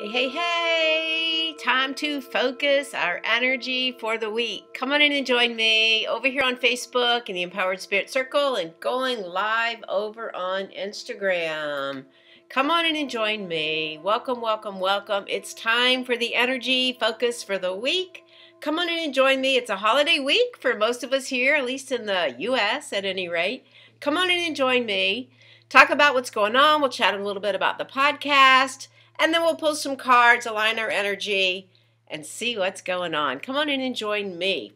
Hey, hey, hey! time to focus our energy for the week. Come on in and join me over here on Facebook in the Empowered Spirit Circle and going live over on Instagram. Come on in and join me. Welcome, welcome, welcome. It's time for the energy focus for the week. Come on in and join me. It's a holiday week for most of us here, at least in the US at any rate. Come on in and join me. Talk about what's going on. We'll chat a little bit about the podcast and then we'll pull some cards, align our energy, and see what's going on. Come on in and join me.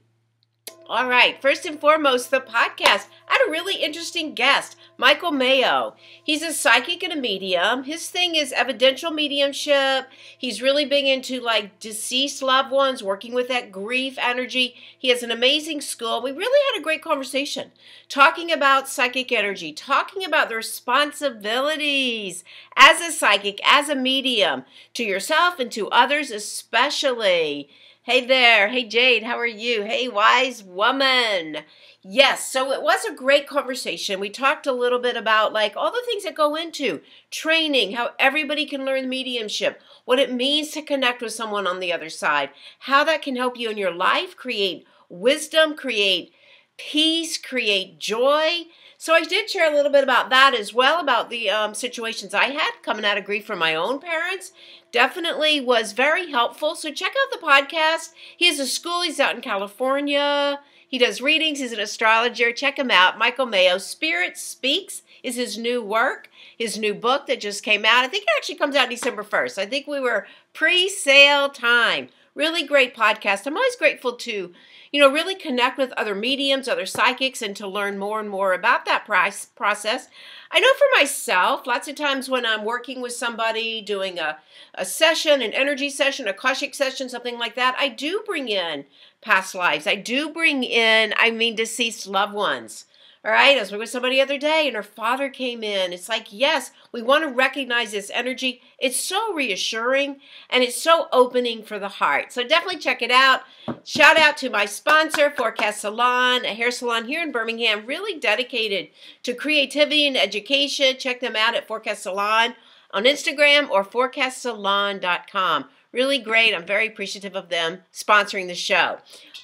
All right, first and foremost, the podcast. I had a really interesting guest, Michael Mayo. He's a psychic and a medium. His thing is evidential mediumship. He's really big into like deceased loved ones, working with that grief energy. He has an amazing school. We really had a great conversation talking about psychic energy, talking about the responsibilities as a psychic, as a medium, to yourself and to others, especially. Hey there. Hey, Jade. How are you? Hey, wise woman. Yes, so it was a great conversation. We talked a little bit about like all the things that go into training, how everybody can learn mediumship, what it means to connect with someone on the other side, how that can help you in your life, create wisdom, create peace, create joy. So I did share a little bit about that as well, about the um, situations I had coming out of grief from my own parents, definitely was very helpful. So check out the podcast. He has a school, he's out in California. He does readings, he's an astrologer. Check him out. Michael Mayo. Spirit Speaks is his new work, his new book that just came out. I think it actually comes out December 1st. I think we were pre sale time. Really great podcast. I'm always grateful to you know, really connect with other mediums, other psychics, and to learn more and more about that price process. I know for myself, lots of times when I'm working with somebody, doing a, a session, an energy session, a Akashic session, something like that, I do bring in past lives. I do bring in, I mean, deceased loved ones. All right, I was with somebody the other day and her father came in. It's like, yes, we want to recognize this energy. It's so reassuring and it's so opening for the heart. So definitely check it out. Shout out to my sponsor, Forecast Salon, a hair salon here in Birmingham, really dedicated to creativity and education. Check them out at Forecast Salon on Instagram or forecastsalon.com. Really great. I'm very appreciative of them sponsoring the show.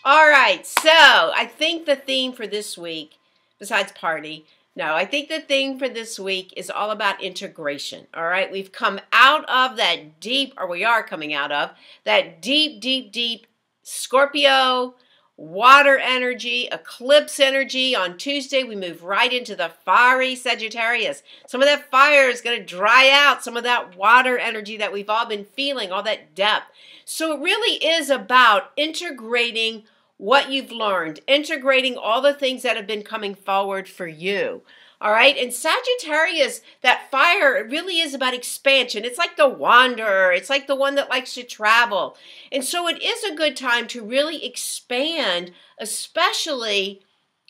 All right, so I think the theme for this week besides party. No, I think the thing for this week is all about integration. All right, we've come out of that deep, or we are coming out of that deep, deep, deep Scorpio, water energy, eclipse energy. On Tuesday, we move right into the fiery Sagittarius. Some of that fire is going to dry out some of that water energy that we've all been feeling, all that depth. So it really is about integrating what you've learned, integrating all the things that have been coming forward for you. All right. And Sagittarius, that fire, it really is about expansion. It's like the wanderer, it's like the one that likes to travel. And so it is a good time to really expand, especially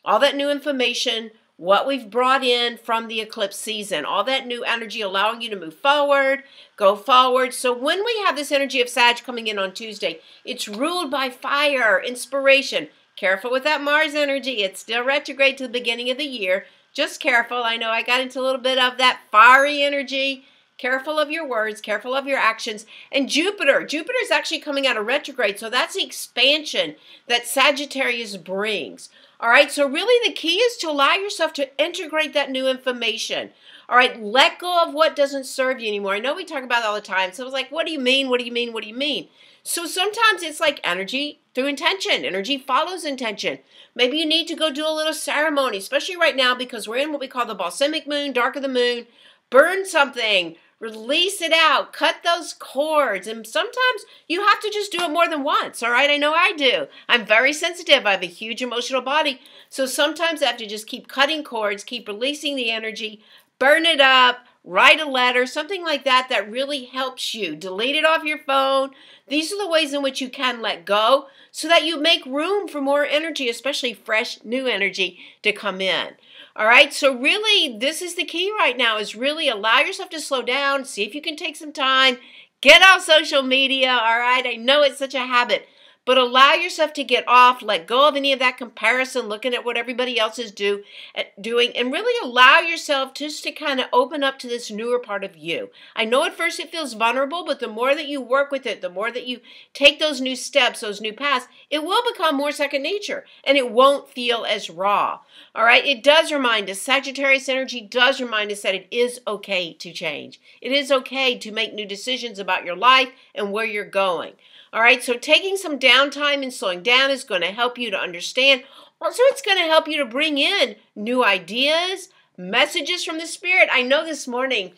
all that new information, what we've brought in from the eclipse season, all that new energy allowing you to move forward, go forward. So when we have this energy of Sag coming in on Tuesday, it's ruled by fire, inspiration. Careful with that Mars energy. It's still retrograde to the beginning of the year. Just careful. I know I got into a little bit of that fiery energy. Careful of your words, careful of your actions. And Jupiter, Jupiter is actually coming out of retrograde, so that's the expansion that Sagittarius brings. All right, so really the key is to allow yourself to integrate that new information. All right, let go of what doesn't serve you anymore. I know we talk about it all the time. So I was like, what do you mean? What do you mean? What do you mean? So sometimes it's like energy through intention. Energy follows intention. Maybe you need to go do a little ceremony, especially right now because we're in what we call the balsamic moon, dark of the moon. Burn something, Release it out. Cut those cords. And sometimes you have to just do it more than once. All right. I know I do. I'm very sensitive. I have a huge emotional body. So sometimes I have to just keep cutting cords, keep releasing the energy, burn it up, write a letter, something like that that really helps you. Delete it off your phone. These are the ways in which you can let go so that you make room for more energy, especially fresh, new energy to come in. All right, so really, this is the key right now is really allow yourself to slow down, see if you can take some time, get off social media. All right, I know it's such a habit, but allow yourself to get off, let go of any of that comparison, looking at what everybody else is do, eh, doing, and really allow yourself just to kind of open up to this newer part of you. I know at first it feels vulnerable, but the more that you work with it, the more that you take those new steps, those new paths, it will become more second nature and it won't feel as raw. All right, it does remind us, Sagittarius energy does remind us that it is okay to change. It is okay to make new decisions about your life and where you're going. All right, so taking some downtime and slowing down is going to help you to understand. Also, it's going to help you to bring in new ideas, messages from the Spirit. I know this morning,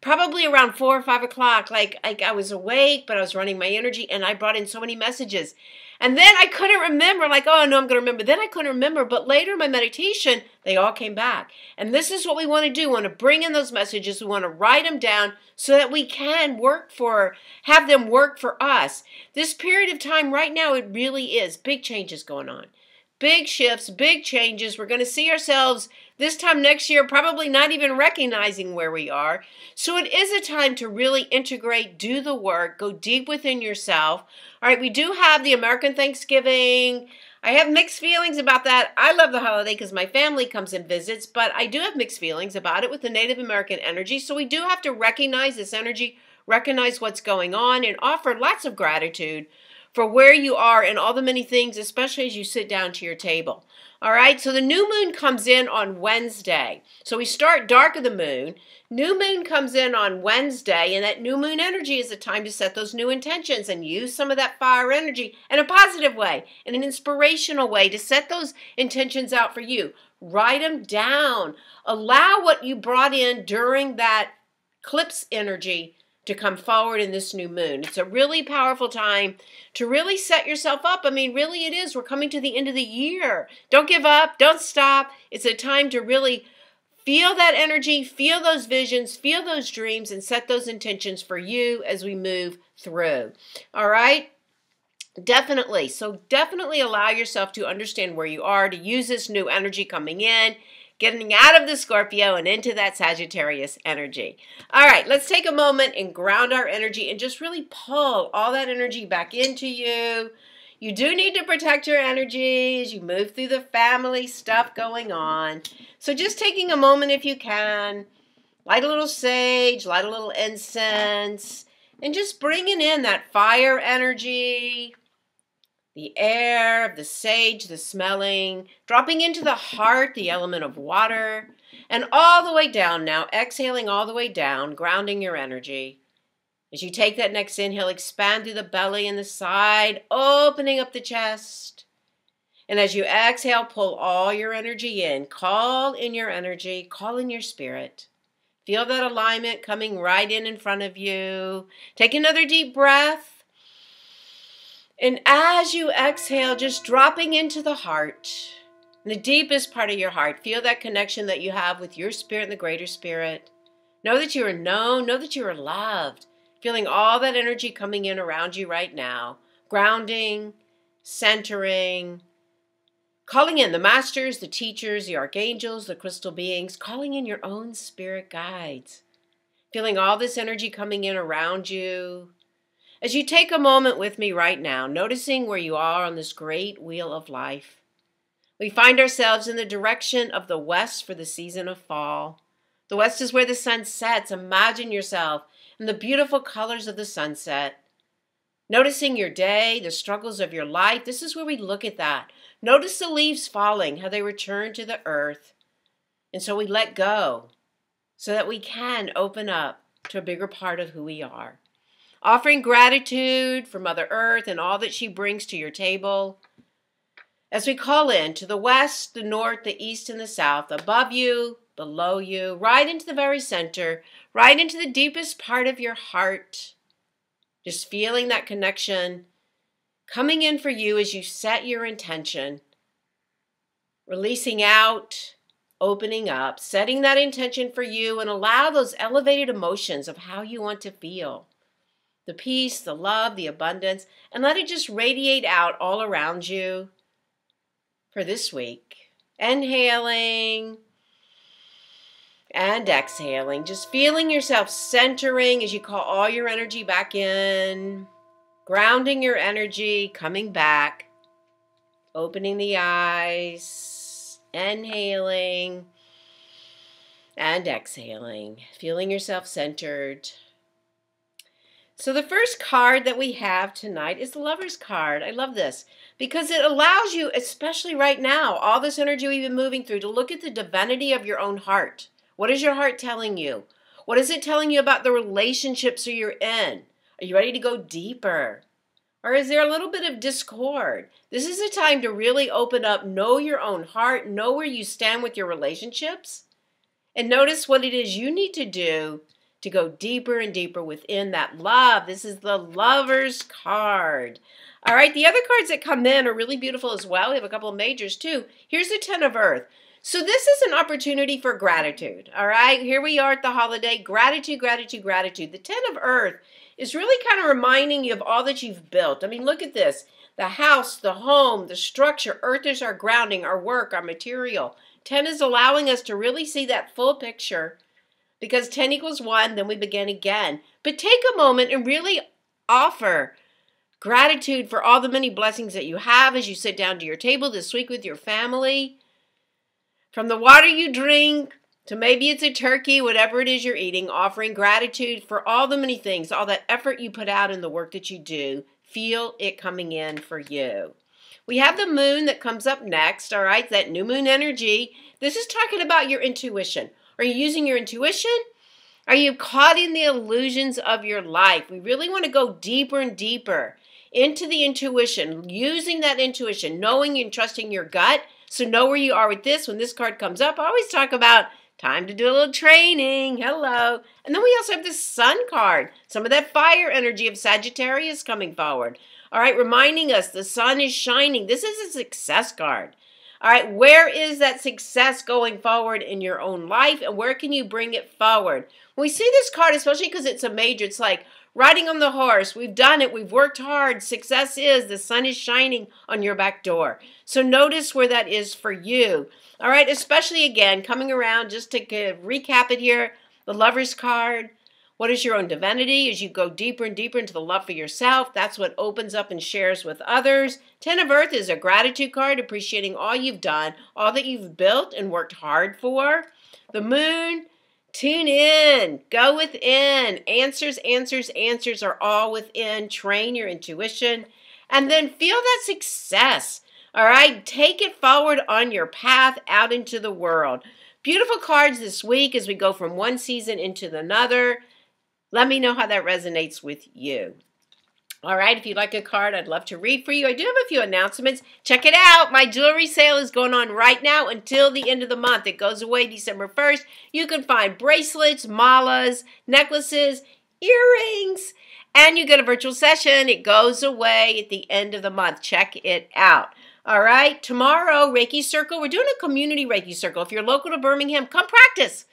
probably around four or five o'clock, like, like I was awake, but I was running my energy, and I brought in so many messages. And then I couldn't remember, like, oh, no, I'm going to remember. Then I couldn't remember. But later in my meditation, they all came back. And this is what we want to do. We want to bring in those messages. We want to write them down so that we can work for, have them work for us. This period of time right now, it really is big changes going on. Big shifts, big changes. We're going to see ourselves this time next year, probably not even recognizing where we are. So it is a time to really integrate, do the work, go deep within yourself. All right, we do have the American Thanksgiving. I have mixed feelings about that. I love the holiday because my family comes and visits, but I do have mixed feelings about it with the Native American energy. So we do have to recognize this energy, recognize what's going on, and offer lots of gratitude for where you are and all the many things, especially as you sit down to your table. All right, so the new moon comes in on Wednesday. So we start dark of the moon. New moon comes in on Wednesday, and that new moon energy is a time to set those new intentions and use some of that fire energy in a positive way, in an inspirational way to set those intentions out for you. Write them down. Allow what you brought in during that eclipse energy to come forward in this new moon. It's a really powerful time to really set yourself up. I mean, really, it is. We're coming to the end of the year. Don't give up, don't stop. It's a time to really feel that energy, feel those visions, feel those dreams, and set those intentions for you as we move through. All right? Definitely. So, definitely allow yourself to understand where you are, to use this new energy coming in getting out of the Scorpio and into that Sagittarius energy. All right, let's take a moment and ground our energy and just really pull all that energy back into you. You do need to protect your energy as you move through the family stuff going on. So just taking a moment if you can, light a little sage, light a little incense, and just bringing in that fire energy, the air, of the sage, the smelling, dropping into the heart, the element of water, and all the way down now, exhaling all the way down, grounding your energy. As you take that next inhale, expand through the belly and the side, opening up the chest. And as you exhale, pull all your energy in. Call in your energy, call in your spirit. Feel that alignment coming right in in front of you. Take another deep breath. And as you exhale, just dropping into the heart, the deepest part of your heart, feel that connection that you have with your spirit and the greater spirit. Know that you are known, know that you are loved. Feeling all that energy coming in around you right now, grounding, centering, calling in the masters, the teachers, the archangels, the crystal beings, calling in your own spirit guides. Feeling all this energy coming in around you, as you take a moment with me right now, noticing where you are on this great wheel of life, we find ourselves in the direction of the west for the season of fall. The west is where the sun sets. Imagine yourself in the beautiful colors of the sunset. Noticing your day, the struggles of your life, this is where we look at that. Notice the leaves falling, how they return to the earth. And so we let go so that we can open up to a bigger part of who we are offering gratitude for Mother Earth and all that she brings to your table. As we call in to the west, the north, the east, and the south, above you, below you, right into the very center, right into the deepest part of your heart, just feeling that connection coming in for you as you set your intention, releasing out, opening up, setting that intention for you, and allow those elevated emotions of how you want to feel the peace, the love, the abundance, and let it just radiate out all around you for this week. Inhaling and exhaling, just feeling yourself centering as you call all your energy back in. Grounding your energy, coming back, opening the eyes, inhaling and exhaling, feeling yourself centered. So, the first card that we have tonight is the Lover's card. I love this because it allows you, especially right now, all this energy we've been moving through, to look at the divinity of your own heart. What is your heart telling you? What is it telling you about the relationships you're in? Are you ready to go deeper? Or is there a little bit of discord? This is a time to really open up, know your own heart, know where you stand with your relationships, and notice what it is you need to do to go deeper and deeper within that love. This is the lover's card. All right, the other cards that come in are really beautiful as well. We have a couple of majors too. Here's the Ten of Earth. So this is an opportunity for gratitude. All right, here we are at the holiday. Gratitude, gratitude, gratitude. The Ten of Earth is really kind of reminding you of all that you've built. I mean, look at this. The house, the home, the structure. Earth is our grounding, our work, our material. 10 is allowing us to really see that full picture because 10 equals 1, then we begin again. But take a moment and really offer gratitude for all the many blessings that you have as you sit down to your table this week with your family. From the water you drink to maybe it's a turkey, whatever it is you're eating, offering gratitude for all the many things, all that effort you put out in the work that you do. Feel it coming in for you. We have the moon that comes up next, all right, that new moon energy. This is talking about your intuition. Are you using your intuition? Are you caught in the illusions of your life? We really want to go deeper and deeper into the intuition, using that intuition, knowing and trusting your gut. So know where you are with this. When this card comes up, I always talk about time to do a little training. Hello. And then we also have the sun card. Some of that fire energy of Sagittarius coming forward. All right, reminding us the sun is shining. This is a success card. All right, where is that success going forward in your own life and where can you bring it forward? When we see this card, especially because it's a major, it's like riding on the horse. We've done it, we've worked hard. Success is the sun is shining on your back door. So notice where that is for you. All right, especially again, coming around just to uh, recap it here the lover's card what is your own divinity? As you go deeper and deeper into the love for yourself, that's what opens up and shares with others. Ten of Earth is a gratitude card, appreciating all you've done, all that you've built and worked hard for. The Moon, tune in, go within. Answers, answers, answers are all within. Train your intuition. And then feel that success. All right, take it forward on your path out into the world. Beautiful cards this week as we go from one season into another. Let me know how that resonates with you. All right, if you'd like a card, I'd love to read for you. I do have a few announcements. Check it out. My jewelry sale is going on right now until the end of the month. It goes away December 1st. You can find bracelets, malas, necklaces, earrings, and you get a virtual session. It goes away at the end of the month. Check it out. All right, tomorrow, Reiki Circle. We're doing a community Reiki Circle. If you're local to Birmingham, come practice.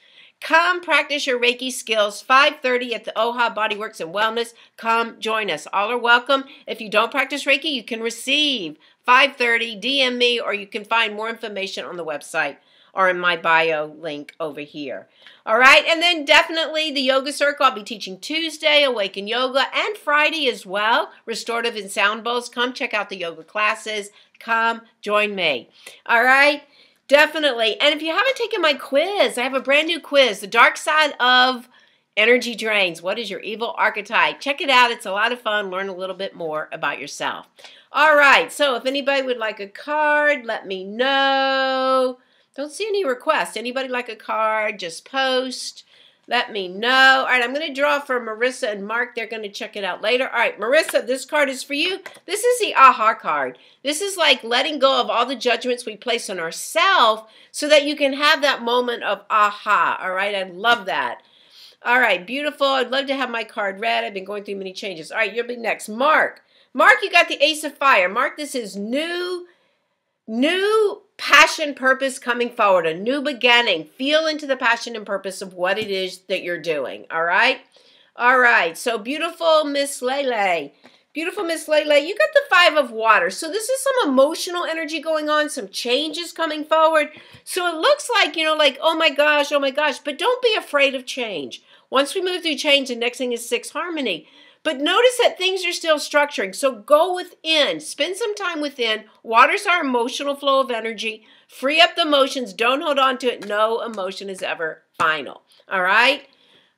Come practice your Reiki skills. 5:30 at the OHA Bodyworks and Wellness. Come join us. All are welcome. If you don't practice Reiki, you can receive 5:30. DM me, or you can find more information on the website or in my bio link over here. All right, and then definitely the yoga circle. I'll be teaching Tuesday, Awaken Yoga, and Friday as well, restorative and sound bowls. Come check out the yoga classes. Come join me. All right. Definitely. And if you haven't taken my quiz, I have a brand new quiz, The Dark Side of Energy Drains. What is your evil archetype? Check it out. It's a lot of fun. Learn a little bit more about yourself. All right. So if anybody would like a card, let me know. Don't see any requests. Anybody like a card, just post. Let me know. All right, I'm going to draw for Marissa and Mark. They're going to check it out later. All right, Marissa, this card is for you. This is the aha card. This is like letting go of all the judgments we place on ourselves so that you can have that moment of aha. All right, I love that. All right, beautiful. I'd love to have my card read. I've been going through many changes. All right, you'll be next. Mark. Mark, you got the Ace of Fire. Mark, this is new, new passion, purpose coming forward, a new beginning. Feel into the passion and purpose of what it is that you're doing. All right? All right. So beautiful Miss Lele. Beautiful Miss Lele, you got the five of water. So this is some emotional energy going on, some changes coming forward. So it looks like, you know, like, oh my gosh, oh my gosh, but don't be afraid of change. Once we move through change, the next thing is six harmony. But notice that things are still structuring. So go within, spend some time within, waters our emotional flow of energy, free up the emotions, don't hold on to it. No emotion is ever final. All right?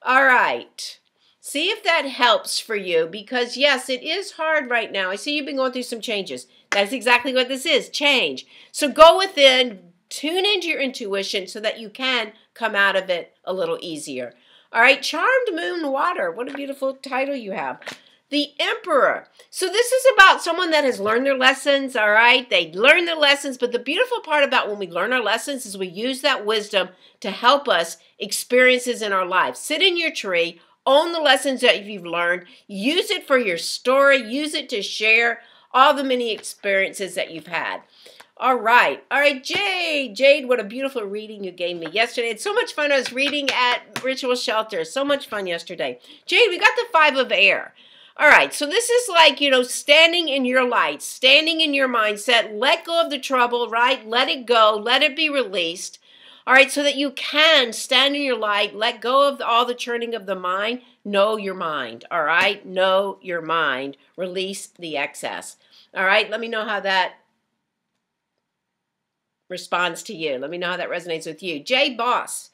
All right. See if that helps for you because, yes, it is hard right now. I see you've been going through some changes. That's exactly what this is change. So go within, tune into your intuition so that you can come out of it a little easier. All right, Charmed Moon Water. What a beautiful title you have. The Emperor. So this is about someone that has learned their lessons, all right? They learn their lessons, but the beautiful part about when we learn our lessons is we use that wisdom to help us experiences in our lives. Sit in your tree, own the lessons that you've learned, use it for your story, use it to share all the many experiences that you've had. All right. All right, Jade. Jade, what a beautiful reading you gave me yesterday. It's so much fun. I was reading at Ritual Shelter. So much fun yesterday. Jade, we got the five of air. All right, so this is like, you know, standing in your light, standing in your mindset, let go of the trouble, right? Let it go, let it be released. All right, so that you can stand in your light, let go of all the churning of the mind, know your mind. All right, know your mind, release the excess. All right, let me know how that responds to you. Let me know how that resonates with you. J Boss.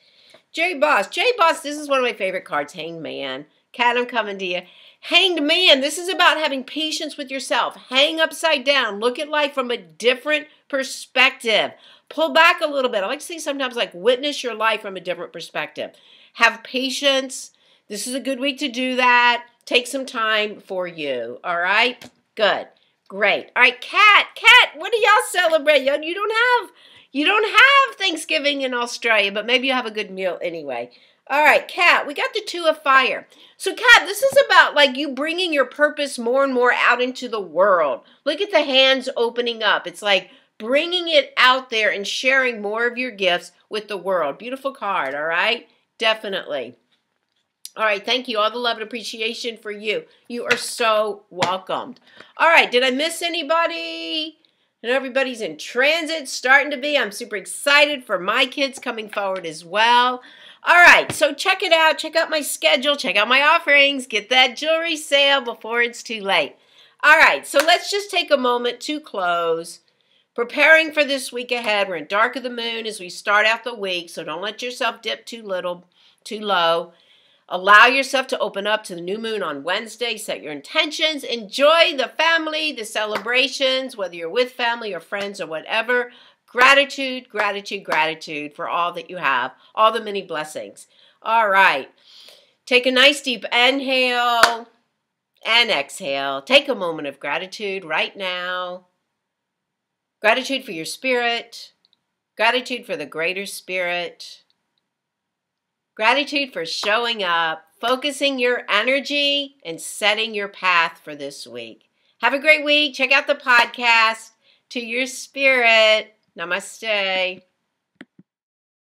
J Boss. J Boss, this is one of my favorite cards. Hanged Man. Cat, I'm coming to you. Hanged Man, this is about having patience with yourself. Hang upside down. Look at life from a different perspective. Pull back a little bit. I like to say sometimes like witness your life from a different perspective. Have patience. This is a good week to do that. Take some time for you. All right? Good. Great. All right, Cat. Cat, what do y'all celebrate? You don't have you don't have Thanksgiving in Australia, but maybe you have a good meal anyway. All right, Cat, we got the two of fire. So, Cat, this is about like you bringing your purpose more and more out into the world. Look at the hands opening up. It's like bringing it out there and sharing more of your gifts with the world. Beautiful card, all right? Definitely. All right, thank you. All the love and appreciation for you. You are so welcomed. All right, did I miss anybody? And everybody's in transit, starting to be. I'm super excited for my kids coming forward as well. All right, so check it out. Check out my schedule. Check out my offerings. Get that jewelry sale before it's too late. All right, so let's just take a moment to close. Preparing for this week ahead. We're in dark of the moon as we start out the week, so don't let yourself dip too little, too low. Allow yourself to open up to the new moon on Wednesday. Set your intentions. Enjoy the family, the celebrations, whether you're with family or friends or whatever. Gratitude, gratitude, gratitude for all that you have, all the many blessings. All right. Take a nice deep inhale and exhale. Take a moment of gratitude right now. Gratitude for your spirit. Gratitude for the greater spirit. Gratitude for showing up, focusing your energy, and setting your path for this week. Have a great week. Check out the podcast. To your spirit. Namaste.